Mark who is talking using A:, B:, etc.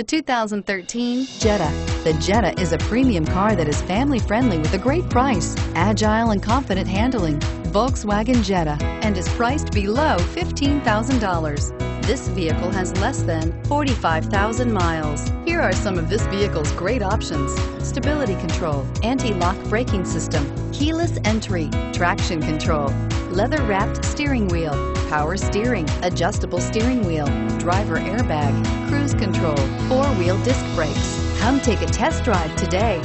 A: The 2013 Jetta. The Jetta is a premium car that is family friendly with a great price, agile and confident handling. Volkswagen Jetta and is priced below $15,000. This vehicle has less than 45,000 miles. Here are some of this vehicle's great options. Stability control, anti-lock braking system, keyless entry, traction control, leather wrapped steering wheel, power steering, adjustable steering wheel, driver airbag, cruise control, four-wheel disc brakes. Come take a test drive today.